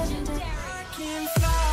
legendary.